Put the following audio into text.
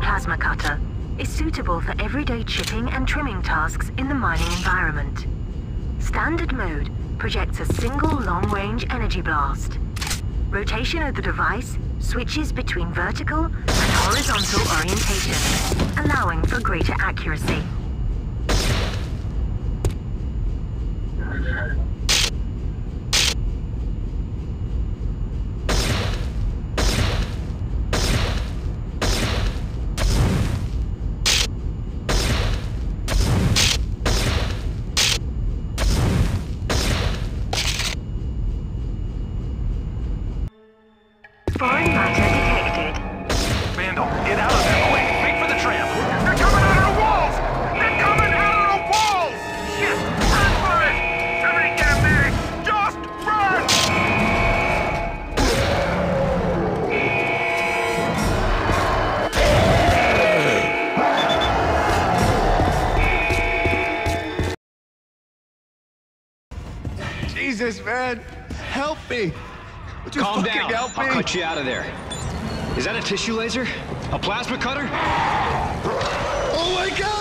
plasma cutter is suitable for everyday chipping and trimming tasks in the mining environment. Standard mode projects a single long-range energy blast. Rotation of the device switches between vertical and horizontal orientation, allowing for greater accuracy. Foreign matter detected. Vandal, get out of there quick! Wait for the tram! They're coming out of the walls! They're coming out of the walls! Shit! Run for it! Somebody get a medic! Just run! Jesus, man. Help me. Would you Calm fucking down. help me? I'll cut you out of there. Is that a tissue laser? A plasma cutter? Oh my god!